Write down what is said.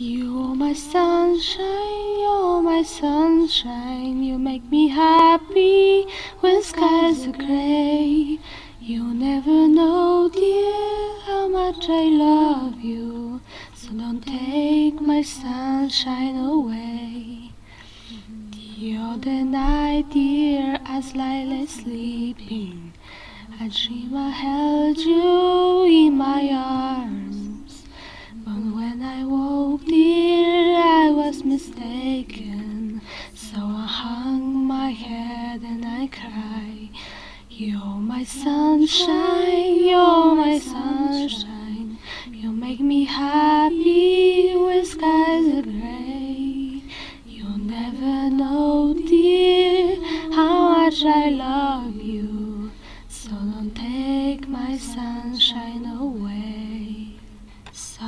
You're my sunshine, you're my sunshine. You make me happy when skies are gray. You'll never know, dear, how much I love you. So don't take my sunshine away. The other night, dear, as I lay sleeping, I dream I held you mistaken. So I hung my head and I cry. You're my sunshine, you're my sunshine. You make me happy when skies are gray. You'll never know, dear, how much I love you. So don't take my sunshine away. So